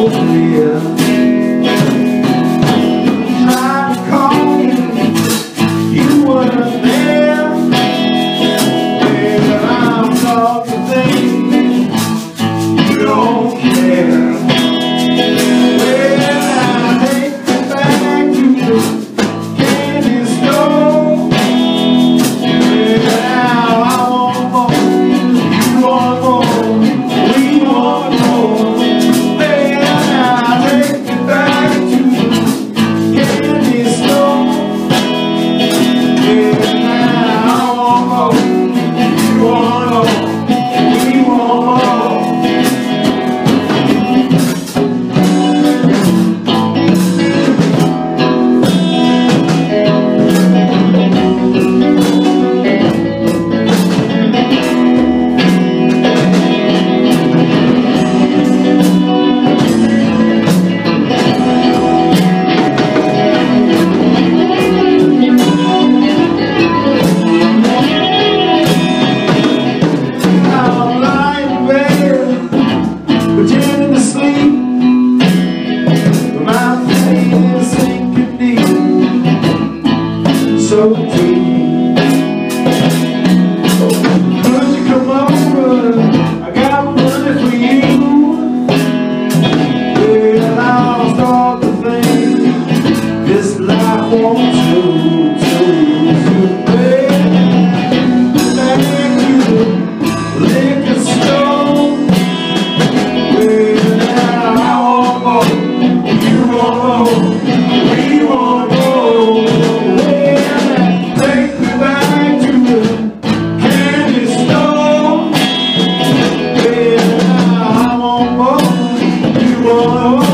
oh Oh,